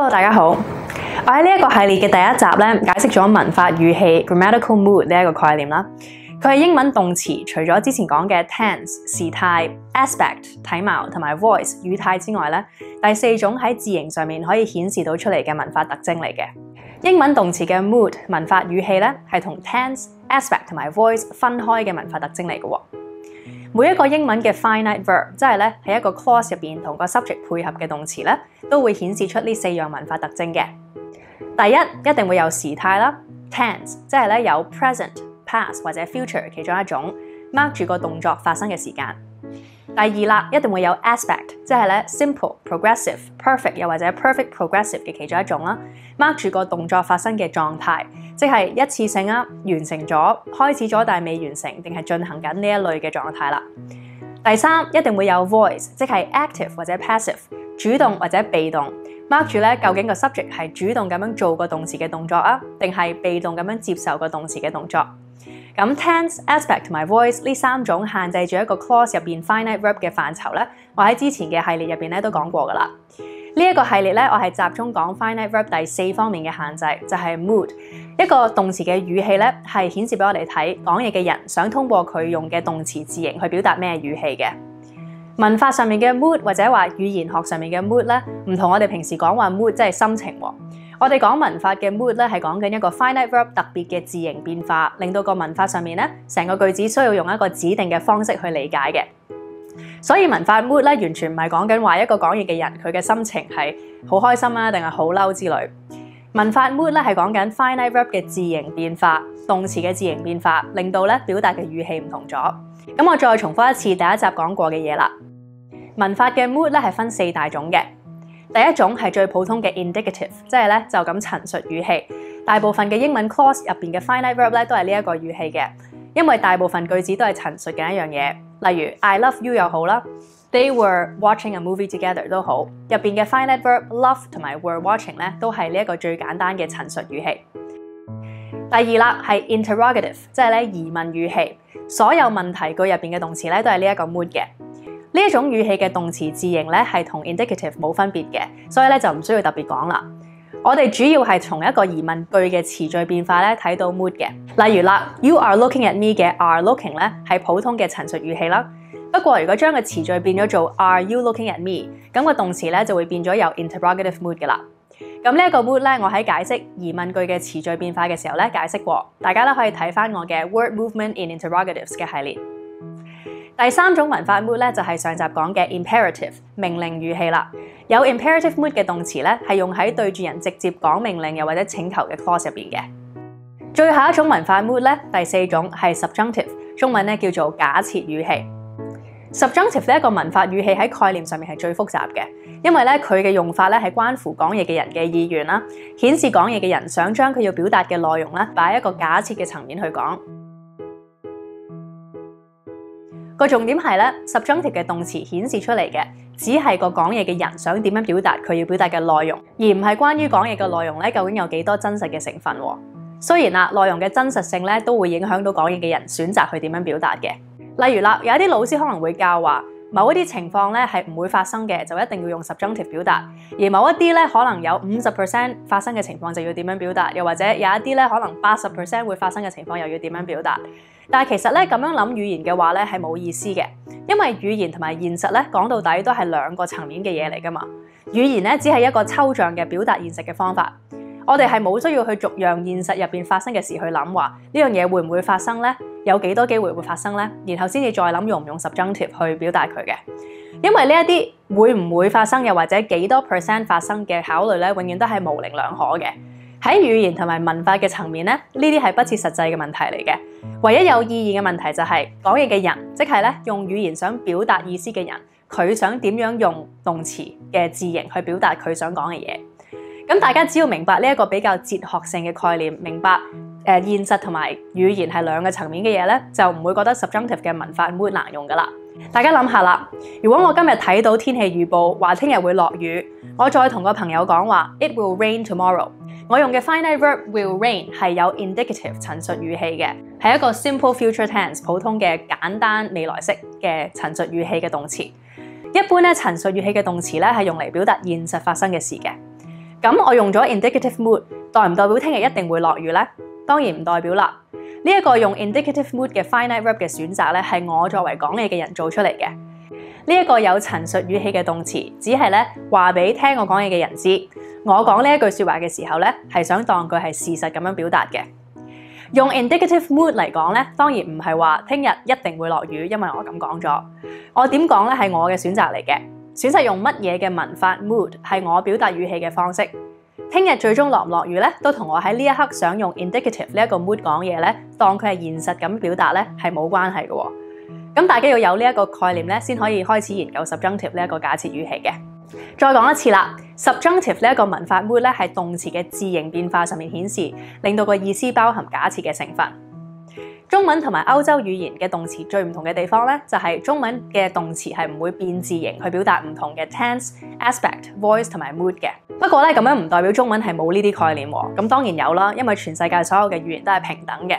Hello，大家好。我喺呢一個系列嘅第一集咧，解釋咗文法語氣 （grammatical mood） 呢一個概念啦。佢係英文動詞，除咗之前講嘅 tense 時態、aspect 體貌同埋 voice 語態之外咧，第四種喺字形上面可以顯示到出嚟嘅文法特徵嚟嘅。英文動詞嘅 mood 文法語氣咧係同 tense、aspect 同埋 voice 分開嘅文法特徵嚟嘅。每一個英文嘅 finite verb，即係咧喺一個 clause 入邊同個 subject 配合嘅動詞咧，都會顯示出呢四樣文化特徵嘅。第一，一定會有時態啦，tense，即係咧有 present、past 或者 future 其中一種 mark 住個動作發生嘅時間。第二啦，一定會有 aspect，即係咧 simple、progressive、perfect 又或者 perfect progressive 嘅其中一種啦，mark 住個動作發生嘅狀態，即係一次性啊，完成咗、開始咗但係未完成，定係進行緊呢一類嘅狀態啦。第三，一定會有 voice，即係 active 或者 passive，主動或者被動，mark 住咧究竟個 subject 係主動咁樣做個動詞嘅動作啊，定係被動咁樣接受個動詞嘅動作。咁 tense、aspect 同埋 voice 呢三種限制住一個 clause 入邊 finite verb 嘅範疇咧，我喺之前嘅系列入邊咧都講過噶啦。呢一個系列咧，我係集中講 finite verb 第四方面嘅限制，就係 mood。一個動詞嘅語氣咧，係顯示俾我哋睇講嘢嘅人想通過佢用嘅動詞字形去表達咩語氣嘅。文化上面嘅 mood 或者話語言學上面嘅 mood 咧，唔同我哋平時講話 mood 即係心情喎。我哋講文法嘅 mood 咧，係講緊一個 finite verb 特別嘅字形變化，令到個文法上面咧，成個句子需要用一個指定嘅方式去理解嘅。所以文法 mood 咧，完全唔係講緊話一個講嘢嘅人佢嘅心情係好開心啊，定係好嬲之類。文法 mood 咧係講緊 finite verb 嘅字形變化，動詞嘅字形變化，令到咧表達嘅語氣唔同咗。咁我再重複一次第一集講過嘅嘢啦。文法嘅 mood 咧係分四大種嘅。第一種係最普通嘅 indicative，即係咧就咁陳述語氣。大部分嘅英文 clause 入邊嘅 finite verb 咧都係呢一個語氣嘅，因為大部分句子都係陳述緊一樣嘢。例如 I love you 又好啦，They were watching a movie together 都好，入邊嘅 finite verb love 同埋 were watching 咧都係呢一個最簡單嘅陳述語氣。第二啦係 interrogative，即係咧疑問語氣，所有問題句入邊嘅動詞咧都係呢一個 mood 嘅。呢一種語氣嘅動詞字形咧係同 indicative 冇分別嘅，所以咧就唔需要特別講啦。我哋主要係從一個疑問句嘅詞序變化咧睇到 mood 嘅。例如啦，You are looking at me 嘅 are looking 咧係普通嘅陳述語氣啦。不過如果將個詞序變咗做 Are you looking at me，咁個動詞咧就會變咗有 interrogative mood 嘅啦。咁呢一個 mood 咧，我喺解釋疑問句嘅詞序變化嘅時候咧解釋過，大家都可以睇翻我嘅 Word Movement in Interrogatives 嘅系列。第三種文法 mood 咧就係上集講嘅 imperative 命令語氣啦。有 imperative mood 嘅動詞咧係用喺對住人直接講命令又或者請求嘅 clause 入邊嘅。最後一種文法 mood 咧，第四種係 subjunctive，中文咧叫做假設語氣。subjunctive 呢一個文法語氣喺概念上面係最複雜嘅，因為咧佢嘅用法咧係關乎講嘢嘅人嘅意願啦，顯示講嘢嘅人想將佢要表達嘅內容咧擺一個假設嘅層面去講。個重點係咧，subjunctive 嘅動詞顯示出嚟嘅，只係個講嘢嘅人想點樣表達佢要表達嘅內容，而唔係關於講嘢嘅內容咧究竟有幾多真實嘅成分。雖然啦，內容嘅真實性咧都會影響到講嘢嘅人選擇去點樣表達嘅。例如啦，有一啲老師可能會教話，某一啲情況咧係唔會發生嘅，就一定要用 subjunctive 表達；而某一啲咧可能有五十 percent 發生嘅情況就要點樣表達，又或者有一啲咧可能八十 percent 會發生嘅情況又要點樣表達。但係其實咧咁樣諗語言嘅話咧係冇意思嘅，因為語言同埋現實咧講到底都係兩個層面嘅嘢嚟噶嘛。語言咧只係一個抽象嘅表達現實嘅方法，我哋係冇需要去逐樣現實入邊發生嘅事去諗話呢樣嘢會唔會發生咧？有幾多機會會發生咧？然後先至再諗用唔用 subjunctive 去表達佢嘅，因為呢一啲會唔會發生又或者幾多 percent 發生嘅考慮咧，永遠都係模棱兩可嘅。喺語言同埋文化嘅層面咧，呢啲係不切實際嘅問題嚟嘅。唯一有意義嘅問題就係講嘢嘅人，即係咧用語言想表達意思嘅人，佢想點樣用動詞嘅字形去表達佢想講嘅嘢。咁大家只要明白呢一個比較哲學性嘅概念，明白誒、呃、現實同埋語言係兩個層面嘅嘢咧，就唔會覺得 subjunctive 嘅文法 mood 難用噶啦。大家諗下啦，如果我今日睇到天氣預報話聽日會落雨，我再同個朋友講話 It will rain tomorrow。我用嘅 finite verb will rain 係有 indicative 陳述語氣嘅，係一個 simple future tense 普通嘅簡單未來式嘅陳述語氣嘅動詞。一般咧陳述語氣嘅動詞咧係用嚟表達現實發生嘅事嘅。咁我用咗 indicative mood，代唔代表聽日一定會落雨呢？當然唔代表啦。呢一個用 indicative mood 嘅 finite verb 嘅選擇咧，係我作為講嘢嘅人做出嚟嘅。呢一個有陳述語氣嘅動詞，只係咧話俾聽我講嘢嘅人知，我講呢一句説話嘅時候咧，係想當佢係事實咁樣表達嘅。用 indicative mood 嚟講咧，當然唔係話聽日一定會落雨，因為我咁講咗。我點講咧係我嘅選擇嚟嘅，選擇用乜嘢嘅文法 mood 係我表達語氣嘅方式。聽日最終落唔落雨咧，都同我喺呢一刻想用 indicative 呢一個 mood 講嘢咧，當佢係現實咁表達咧，係冇關係嘅。咁大家要有呢一個概念咧，先可以開始研究 subjunctive 呢一個假設語氣嘅。再講一次啦，subjunctive 呢一個文法 mood 咧，係動詞嘅字形變化上面顯示，令到個意思包含假設嘅成分。中文同埋歐洲語言嘅動詞最唔同嘅地方呢，就係中文嘅動詞係唔會變字形去表達唔同嘅 tense、aspect、voice 同埋 mood 嘅。不過呢，咁樣唔代表中文係冇呢啲概念喎。咁當然有啦，因為全世界所有嘅語言都係平等嘅。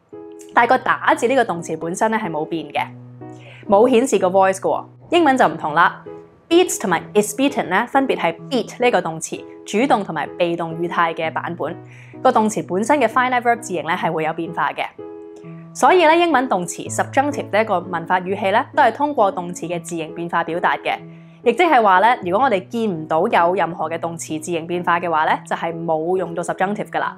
但係個打字呢個動詞本身咧係冇變嘅，冇顯示個 voice 嘅。英文就唔同啦，beats 同埋 is beaten 咧分別係 beat 呢個動詞主動同埋被動語態嘅版本。個動詞本身嘅 finite verb 字形咧係會有變化嘅，所以咧英文動詞 subjunctive 呢一個文法語氣咧都係通過動詞嘅字形變化表達嘅，亦即係話咧，如果我哋見唔到有任何嘅動詞字形變化嘅話咧，就係冇用到 subjunctive 噶啦。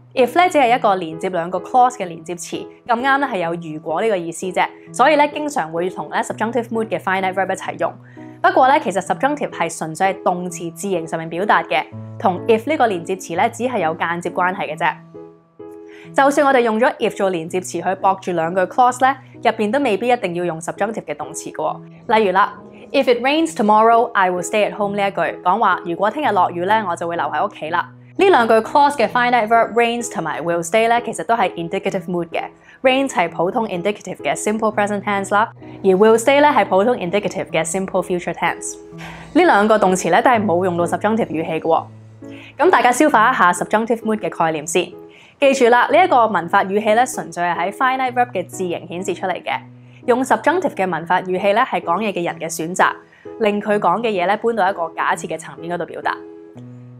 ，if 咧只係一個連接兩個 clause 嘅連接詞，咁啱咧係有如果呢個意思啫。所以咧經常會同咧 subjunctive mood 嘅 finite verb 一齊用。不過咧其實 subjunctive 係純粹係動詞字形上面表達嘅。同 if 呢個連接詞咧，只係有間接關係嘅啫。就算我哋用咗 if 做連接詞去駁住兩句 clause 咧，入邊都未必一定要用 subjunctive 嘅動詞嘅。例如啦，If it rains tomorrow, I will stay at home 呢一句講話，如果聽日落雨咧，我就會留喺屋企啦。呢兩句 clause 嘅 finite verb rains 同埋 will stay 咧，其實都係 indicative mood 嘅。rains 係普通 indicative 嘅 simple present tense 啦，而 will stay 咧係普通 indicative 嘅 simple future tense。呢兩個動詞咧都係冇用到 subjunctive 語氣嘅。咁大家消化一下 subjunctive mood 嘅概念先，記住啦，呢、一個文法語氣咧，純粹係喺 finite verb 嘅字形顯示出嚟嘅。用 subjunctive 嘅文法語氣咧，係講嘢嘅人嘅選擇，令佢講嘅嘢咧搬到一個假設嘅層面嗰度表達。